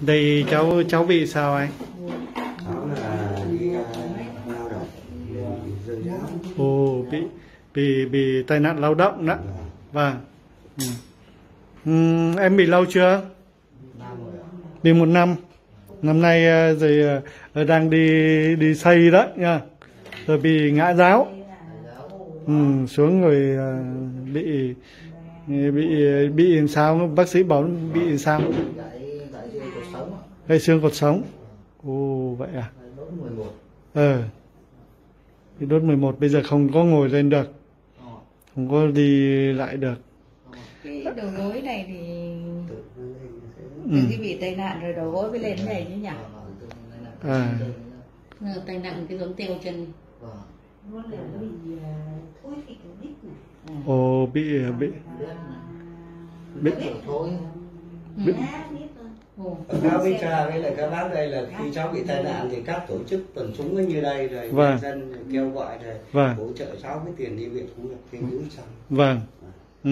đây cháu cháu bị sao anh? Cháu là lao động. Giáo ồ bị bị bị tai nạn lao động đó. Vâng. Ừ. Ừ, em bị lâu chưa? Bị một năm. Năm nay ờ, rồi ờ, đang đi đi xây đó nha. Rồi bị ngã giáo ừ, xuống rồi ờ, bị bị bị làm sao? Bác sĩ bảo bị làm sao gãy gãy xương cột gây xương cột sống. Ồ vậy à? Đốt 11 ờ. Bị đốt 11 bây giờ không có ngồi lên được. Ờ, không có đi lại được. Cái đầu gối này thì thế. Ừ. từ khi bị tai nạn rồi đầu gối mới lên này chứ nhỉ? Vâng, là À. Ngờ tai nạn cái giống teo chân. Vâng. Nó là nó bị thôi thì cái đít này. Ồ bị bị biết Biết. biết các với cha với lại các bác đây là khi cháu bị tai nạn thì các tổ chức quần chúng như đây rồi Vâng. nhân dân kêu gọi rồi Vâng. hỗ trợ cháu cái tiền đi viện cũng được thì cứu xong vâng. Ừ.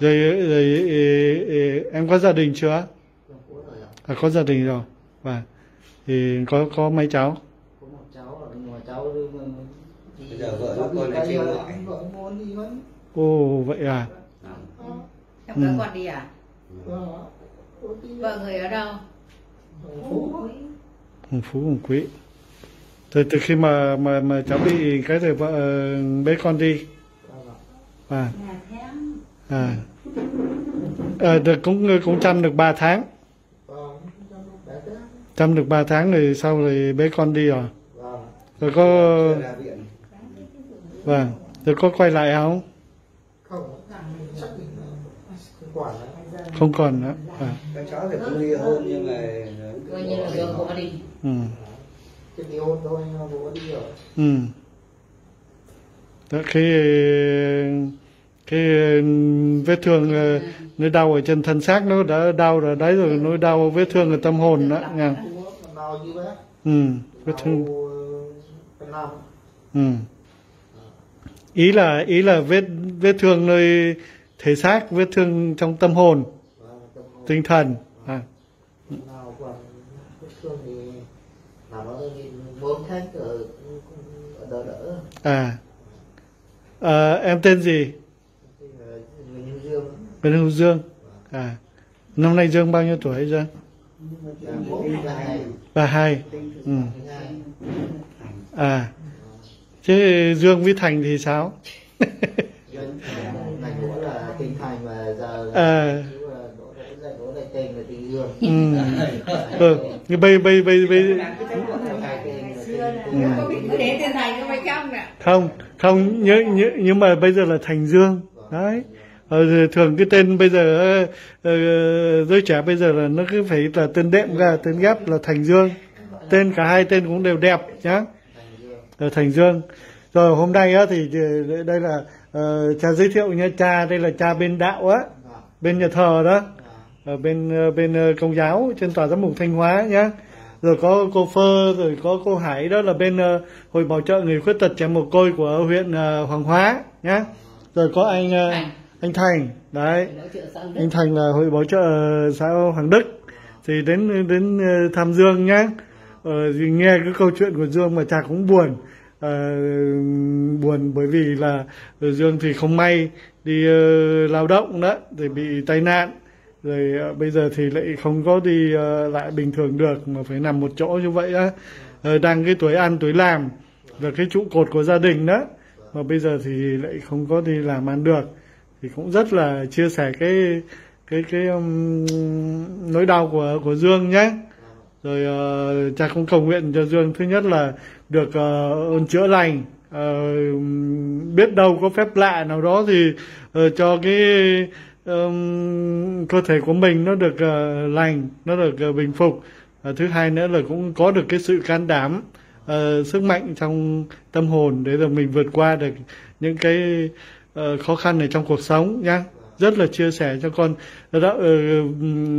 rồi, rồi ê, ê, em có gia đình chưa? Vâng, cố rồi ạ. à, có gia đình rồi. Vâng. Thì có có mấy cháu? Có một cháu ở ngoài cháu bây giờ vợ nó con lại kêu gọi. Vợ muốn đi vẫn ồ vậy à? Em Ừ. các con đi à? Có đi vợ người ở đâu? Phú. Hùng phú hùng quý. Từ từ khi mà mà mà cháu bị cái rồi vợ bế con đi. À. À. À, được cũng cũng chăm được 3 tháng. Vâng chăm được 3 tháng rồi sau rồi bế con đi rồi. Vâng rồi có vâng. Rồi có quay lại không? Không không còn nữa. À, các cháu thì cũng ly hôn nhưng mà coi như là vợ bỏ đi. Ừ. Cái đi hôn thôi nhưng mà bố đi rồi. Ừ. Đó, cái cái vết thương ờ, nỗi đau ở trên thân xác nó đã đau rồi. Đấy rồi nỗi đau vết thương ở tâm hồn đó nha. Ừ vết thương. năm ừ. Ý là ý là vết vết thương nơi thể xác vết thương trong tâm hồn tâm hồn tinh thần. À, à. Ờ, em tên gì? Nguyễn Hữu Dương. À. Năm nay Dương bao nhiêu tuổi Dương? Ba hai. Ừ. à. Chứ Dương với Thành thì sao? Dân ừ. ừ. bây bây bây bây Ừ. không không nhưng, nhưng, nhưng mà bây giờ là Thành Dương đấy ờ, thường cái tên bây giờ ờ, ờ, giới trẻ bây giờ là nó cứ phải là tên đệm ra tên ghép là Thành Dương tên cả hai tên cũng đều đẹp nhá thành dương ở Thành Dương rồi hôm nay á thì đây là uh, cha giới thiệu nha cha đây là cha bên đạo á bên nhà thờ đó bên ờ, bên ờ, công giáo trên tòa giám mục Thanh Hóa nhá. Rồi có cô Phơ rồi có cô Hải đó là bên ờ, hội bảo trợ người khuyết tật trẻ mồ côi của huyện ờ, Hoàng Hóa nhá. Rồi có anh ờ, anh Thành đấy. Anh Thành là hội bảo trợ xã Hoàng Đức. Thì đến đến ờ, thăm Dương nhá. Ờ, thì nghe cái câu chuyện của Dương mà cha cũng buồn. Ờ, buồn bởi vì là Dương thì không may đi ờ, lao động đó thì bị tai nạn rồi ờ, bây giờ thì lại không có đi ờ, lại bình thường được mà phải nằm một chỗ như vậy á. Ờ, đang cái tuổi ăn tuổi làm là cái trụ cột của gia đình đó. Mà bây giờ thì lại không có đi làm ăn được. Thì cũng rất là chia sẻ cái cái cái um, nỗi đau của của Dương nhé rồi uh, cha cũng cầu nguyện cho Dương thứ nhất là được uh, ơn chữa lành. Uh, biết đâu có phép lạ nào đó thì uh, cho cái um, cơ thể của mình nó được uh, lành nó được uh, bình phục. Uh, thứ hai nữa là cũng có được cái sự can đảm uh, sức mạnh trong tâm hồn để rồi mình vượt qua được những cái uh, khó khăn này trong cuộc sống nhá. Rất là chia sẻ cho con. Đó uh,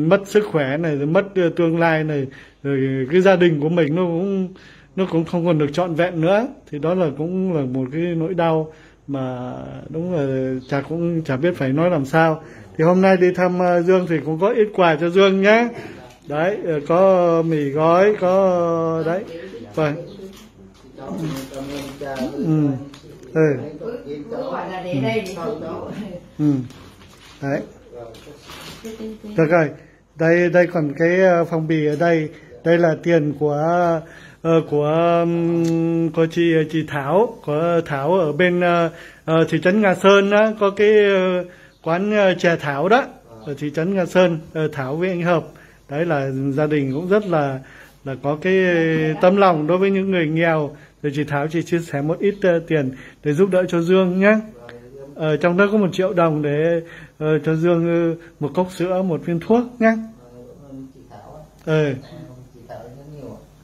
mất sức khỏe này rồi mất uh, tương lai này rồi cái gia đình của mình nó cũng nó cũng không còn được trọn vẹn nữa. Thì đó là cũng là một cái nỗi đau mà đúng là chả cũng chả biết phải nói làm sao. Thì hôm nay đi thăm ờ, Dương thì cũng có ít quà cho Dương nhé đấy ờ, có mì gói có đấy. Vâng. Ừ. ừ. Đấy, ừ. Đấy. Được rồi. Đây đây còn cái ờ, phong bì ở đây. Đây là tiền của của ừm, của chị chị Thảo. Của Thảo ở bên ờ, ờ, thị trấn Nga Sơn đó có cái ờ, quán ờ, chè Thảo đó. Ở thị trấn Nga Sơn ờ, Thảo với anh Hợp. Đấy là gia đình cũng rất là là có cái tâm lòng đối với những người nghèo. Rồi chị Thảo chỉ chia sẻ một ít ờ, tiền để giúp đỡ cho Dương nhé ở trong đó có một triệu đồng để ờ, cho Dương ờ, một cốc sữa một viên thuốc nhé Vâng,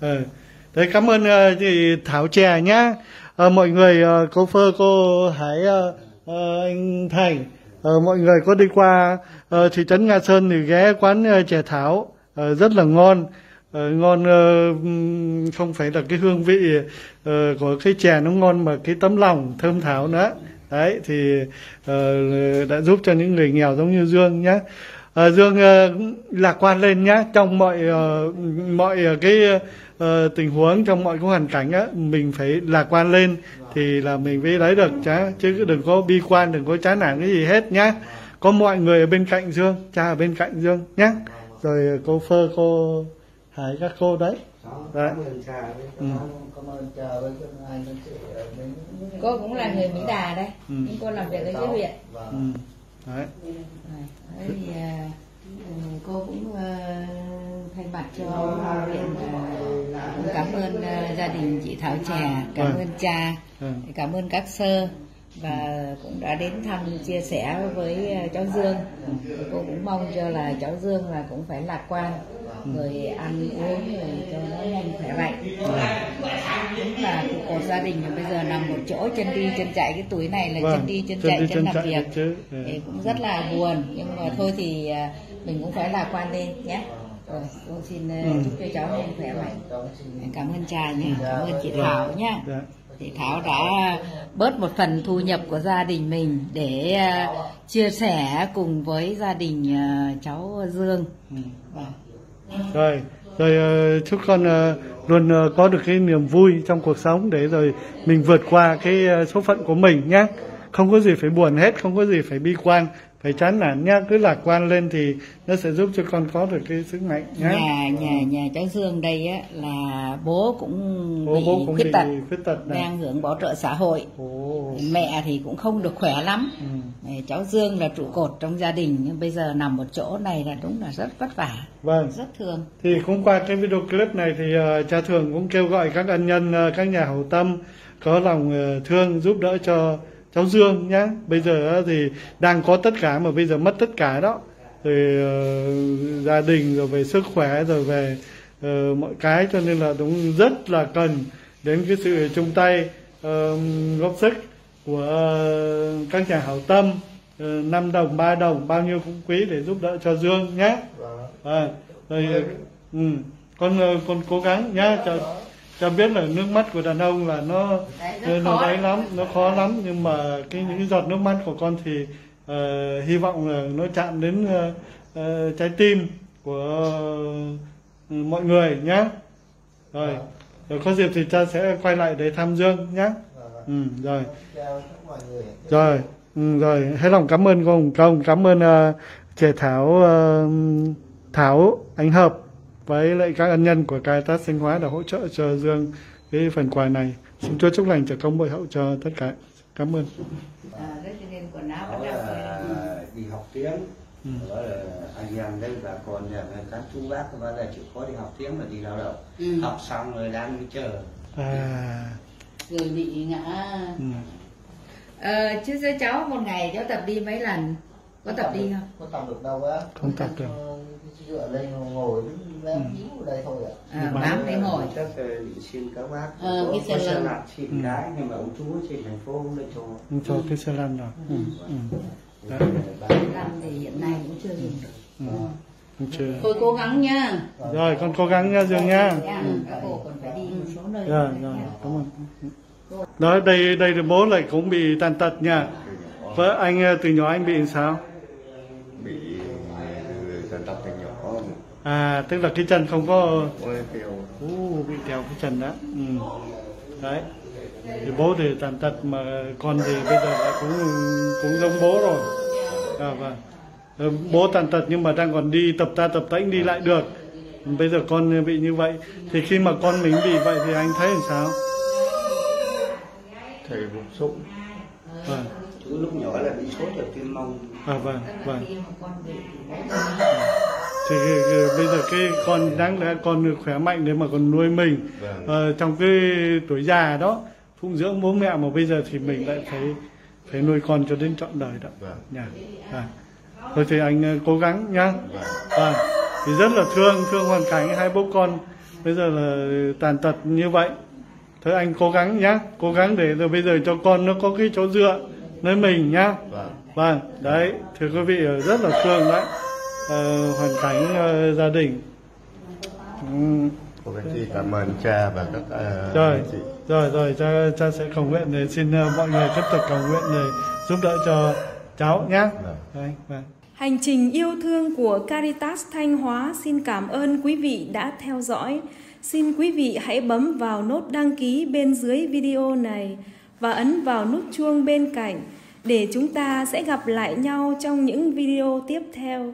chị thế đấy cảm ơn ờ, chị Thảo chè nhá. Uh, mọi người uh, cô Phơ cô Hải uh, uh, anh Thành uh, mọi người có đi qua uh, thị trấn Nga Sơn thì ghé quán uh, chè Thảo uh, rất là ngon. Uh, ngon uh, không phải là cái hương vị uh, của cái chè nó ngon mà cái tấm lòng thơm thảo nữa. Đấy thì uh, đã giúp cho những người nghèo giống như Dương nhé uh, Dương uh, lạc quan lên nhé trong mọi uh, mọi uh, cái ờ, tình huống trong mọi cái hoàn cảnh á mình phải lạc quan lên thì là mình mới lấy được chá chứ đừng có bi quan đừng có chán nản cái gì hết nhá có mọi người ở bên cạnh Dương cha ở bên cạnh Dương nhé rồi cô Phơ cô Hải các cô đấy Đó, Dạ. Ừ. Cô cũng là người Mỹ Đà đây Ừ. nhưng cô làm việc ở dưới huyện ừ. đấy đấy ừ, cô cũng à, thay mặt cho huyện à, cũng cảm ơn à, gia đình chị Thảo Trà cảm Vâng. ơn cha Ừ. cảm ơn các sơ và cũng đã đến thăm chia sẻ với à, cháu Dương cô cũng mong cho là cháu Dương là cũng phải lạc quan rồi ăn uống rồi cho nó nhanh khỏe mạnh đúng là cột gia đình bây giờ nằm một chỗ chân đi chân chạy cái tuổi này là Vâng, chân đi chân chân chạy đi chân, chân làm chạy việc chứ. Ừ. thì cũng rất là buồn nhưng mà thôi thì à, mình cũng phải lạc quan lên nhé rồi cô xin à, Ừ. chúc cho cháu nhanh khỏe mạnh cảm ơn cha nhé cảm ơn chị Thảo nhé thì Thảo đã bớt một phần thu nhập của gia đình mình để ờ, chia sẻ cùng với gia đình ờ, cháu Dương. Ừ, vâng. Rồi rồi ờ, chúc con luôn có được cái niềm vui trong cuộc sống để rồi mình vượt qua cái số phận của mình nhé không có gì phải buồn hết, không có gì phải bi quan phải chán nản nhá cứ lạc quan lên thì nó sẽ giúp cho con có được cái sức mạnh nhé nhà nhà nhà cháu Dương đây á là bố cũng bố bị bố cũng khuyết bị tật khuyết tật này. đang hưởng bảo trợ xã hội. Ồ. mẹ thì cũng không được khỏe lắm. Ừ. Cháu Dương là trụ cột trong gia đình nhưng bây giờ nằm một chỗ này là đúng là rất vất vả vâng. rất thương. Thì cũng qua cái video clip này thì ờ, cha thường cũng kêu gọi các ân nhân ờ, các nhà hảo tâm có lòng ờ, thương giúp đỡ cho cháu Dương nhé bây giờ thì đang có tất cả mà bây giờ mất tất cả đó. Rồi ờ, gia đình rồi về sức khỏe rồi về ờ, mọi cái cho nên là đúng rất là cần đến cái sự chung tay ờ, góp sức của ờ, các nhà hảo tâm. Uh, 5 đồng 3 đồng bao nhiêu cũng quý để giúp đỡ cho Dương nhé Vâng. à, rồi ừ, con ờ, con cố gắng nhá cho cho biết là nước mắt của đàn ông là nó Đấy, nó khó. đấy lắm nó khó lắm nhưng mà cái những cái giọt nước mắt của con thì ờ, hy vọng là nó chạm đến ờ, ờ, trái tim của ờ, mọi người nhá rồi rồi có dịp thì cha sẽ quay lại để thăm Dương nhá Vâng. ừ, rồi Chào tất mọi người. rồi ừ, rồi hết lòng cảm ơn con công cảm ơn uh, trẻ thảo ờ, thảo anh hợp với lại các ân nhân của Caritas sinh hóa đã hỗ trợ cho dương cái phần quà này. Xin chúa chúc lành trở công bội hậu cho tất cả. Cảm ơn. À, đó bắt đầu là đi học tiếng. Ừ. đó là anh em đây bà con nhà các chú bác và là chịu khó đi học tiếng mà đi lao động. Ừ. học xong rồi đang đi chờ à. Rồi bị ngã. Ừ. ờ, chứ cháu một ngày cháu tập đi mấy lần có tập đi không Có tập được đâu á. Không tập được. Ờ, Dựa lên ngồi lem Ừ. đây thôi ạ. à, bám để ngồi chắc là định xin các bác Ờ, cái xe lăn. lăn xin Ừ. cái nhưng mà ông chú trên thành phố không cho Ừ, cho cái xe lăn rồi ừ. Ừ. Đấy. lăn thì hiện nay cũng chưa dùng được Ừ. Không chưa thôi cố gắng nha rồi con cố gắng nha dương nha Nha, các bộ còn phải đi một số nơi rồi rồi cảm ơn đó đây đây là bố lại cũng bị tàn tật nha vợ anh ờ, từ nhỏ anh bị sao bị tàn tật từ nhỏ à tức là cái chân không có Ôi kiểu uh, bị kéo cái chân đó. Ừ. đấy. Thì bố thì tàn tật mà con thì bây giờ cũng cũng giống bố rồi. À, vâng Ờ, bố tàn tật nhưng mà đang còn đi tập ta tập tễnh đi lại được. Bây giờ con bị như vậy thì khi mà con mình bị vậy thì anh thấy làm sao? Thầy bụng sụng vâng. Lúc nhỏ là bị sốt ở tim mông. À, vâng vâng thì cái- bây giờ cái con đáng lẽ con khỏe mạnh để mà còn nuôi mình Vâng. ờ, trong cái tuổi già đó phụng dưỡng bố mẹ mà bây giờ thì mình lại phải phải nuôi con cho đến trọn đời đó Vâng. nha à. thôi thì anh ờ, cố gắng nhá Vâng. vâng thì rất là thương thương hoàn cảnh hai bố con bây giờ là tàn tật như vậy thôi anh cố gắng nhá cố gắng để rồi bây giờ cho con nó có cái chỗ dựa nơi mình nhá Vâng. vâng đấy thưa quý vị rất là thương đấy ờ, hoàn cảnh ờ, gia đình ừ. Cô bé Chi cảm ơn cha và các uh, rồi chị. rồi rồi cha cha sẽ cầu nguyện để xin ờ, mọi người tiếp tục cầu nguyện để giúp đỡ cho cháu nhé Vâng. Đấy, vâng. Hành trình yêu thương của Caritas Thanh Hóa xin cảm ơn quý vị đã theo dõi. Xin quý vị hãy bấm vào nút đăng ký bên dưới video này và ấn vào nút chuông bên cạnh để chúng ta sẽ gặp lại nhau trong những video tiếp theo.